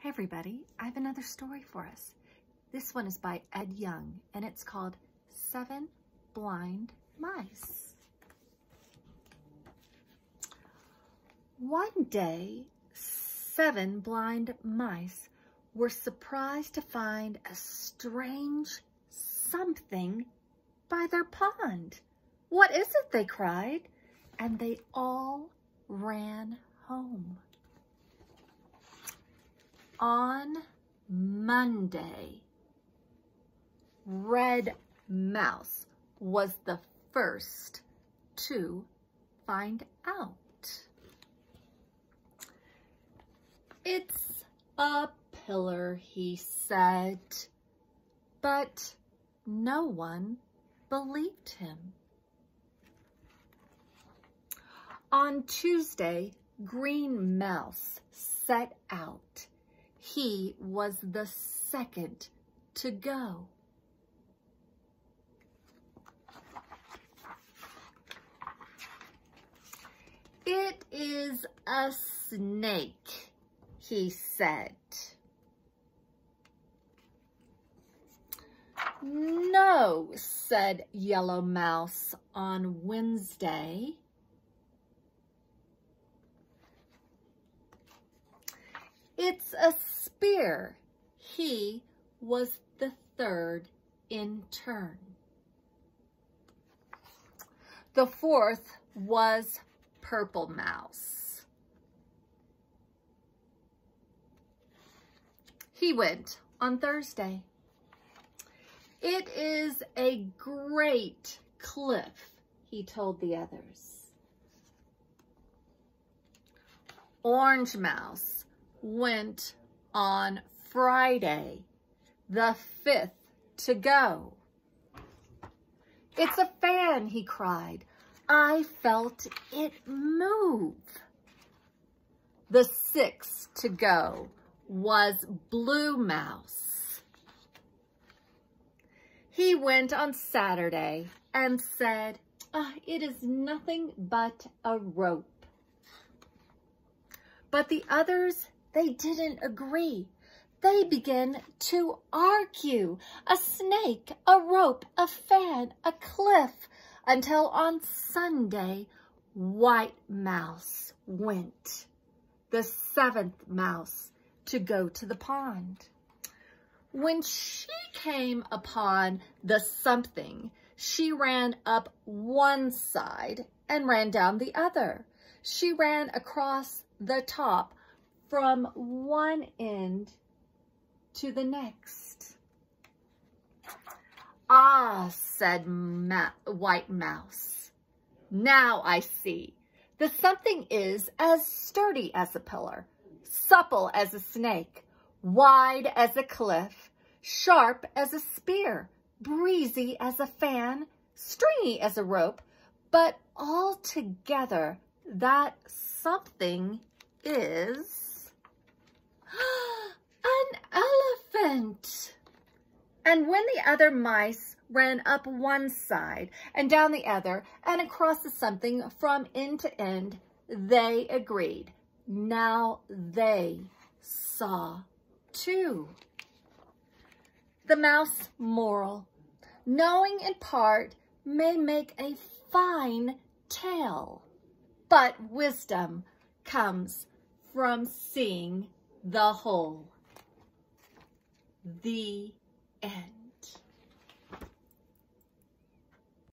Hey everybody, I have another story for us. This one is by Ed Young and it's called Seven Blind Mice. One day, seven blind mice were surprised to find a strange something by their pond. What is it? They cried, and they all ran home on Monday, Red Mouse was the first to find out. It's a pillar, he said, but no one believed him. On Tuesday, Green Mouse set out he was the second to go. It is a snake, he said. No, said Yellow Mouse on Wednesday. It's a spear. He was the third in turn. The fourth was Purple Mouse. He went on Thursday. It is a great cliff, he told the others. Orange Mouse went on Friday, the 5th to go. It's a fan, he cried. I felt it move. The sixth to go was Blue Mouse. He went on Saturday and said, oh, it is nothing but a rope. But the others they didn't agree. They began to argue. A snake, a rope, a fan, a cliff, until on Sunday, White Mouse went, the seventh mouse, to go to the pond. When she came upon the something, she ran up one side and ran down the other. She ran across the top from one end to the next. Ah, said Ma White Mouse. Now I see. The something is as sturdy as a pillar, supple as a snake, wide as a cliff, sharp as a spear, breezy as a fan, stringy as a rope, but altogether that something is An elephant! And when the other mice ran up one side and down the other and across the something from end to end, they agreed. Now they saw too. The mouse moral. Knowing in part may make a fine tale, but wisdom comes from seeing the whole. The end.